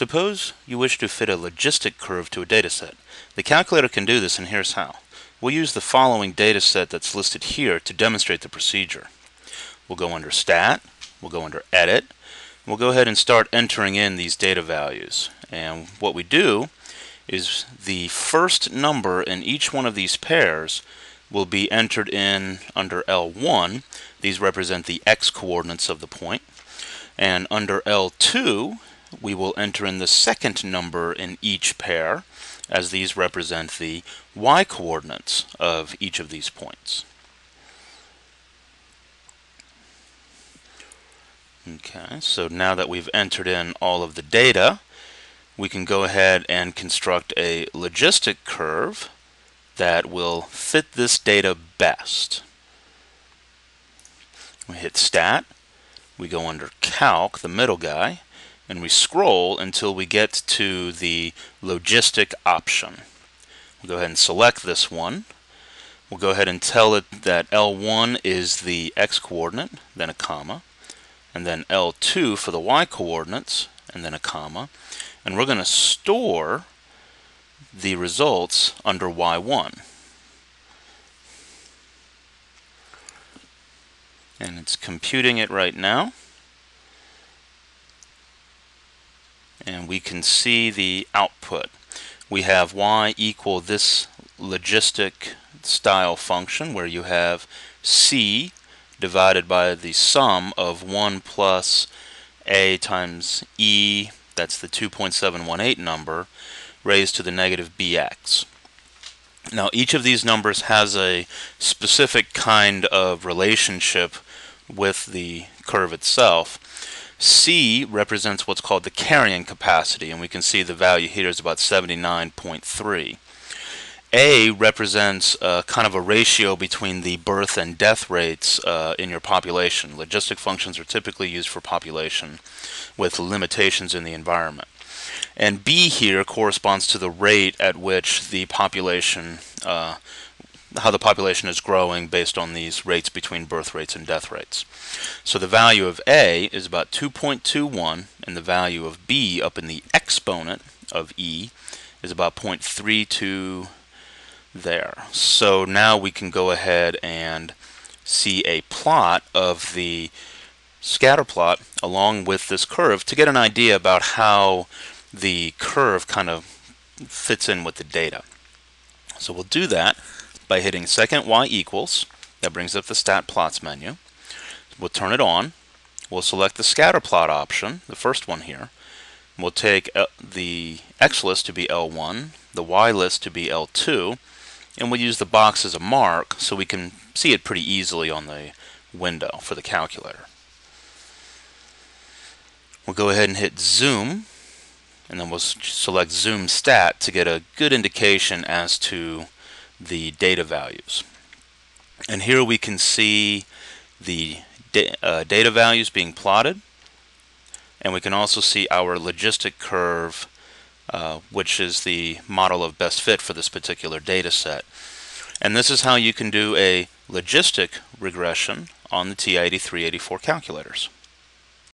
Suppose you wish to fit a logistic curve to a dataset. The calculator can do this and here's how. We'll use the following dataset that's listed here to demonstrate the procedure. We'll go under Stat, we'll go under Edit, we'll go ahead and start entering in these data values. And what we do is the first number in each one of these pairs will be entered in under L1. These represent the x coordinates of the point. And under L2, we will enter in the second number in each pair, as these represent the y coordinates of each of these points. Okay, so now that we've entered in all of the data, we can go ahead and construct a logistic curve that will fit this data best. We hit Stat, we go under Calc, the middle guy, and we scroll until we get to the logistic option. We'll go ahead and select this one. We'll go ahead and tell it that L1 is the x coordinate, then a comma, and then L2 for the y coordinates, and then a comma. And we're going to store the results under Y1. And it's computing it right now. And we can see the output. We have y equal this logistic style function where you have c divided by the sum of 1 plus a times e, that's the 2.718 number, raised to the negative bx. Now each of these numbers has a specific kind of relationship with the curve itself. C represents what's called the carrying capacity, and we can see the value here is about 79.3. A represents uh, kind of a ratio between the birth and death rates uh, in your population. Logistic functions are typically used for population with limitations in the environment. And B here corresponds to the rate at which the population uh, how the population is growing based on these rates between birth rates and death rates. So the value of A is about 2.21 and the value of B up in the exponent of E is about 0.32 there. So now we can go ahead and see a plot of the scatter plot along with this curve to get an idea about how the curve kind of fits in with the data. So we'll do that by hitting second y equals. That brings up the stat plots menu. We'll turn it on. We'll select the scatter plot option, the first one here. We'll take L the x list to be L1, the y list to be L2, and we'll use the box as a mark so we can see it pretty easily on the window for the calculator. We'll go ahead and hit zoom and then we'll select zoom stat to get a good indication as to the data values. And here we can see the da uh, data values being plotted. And we can also see our logistic curve, uh, which is the model of best fit for this particular data set. And this is how you can do a logistic regression on the TI-83/84 calculators.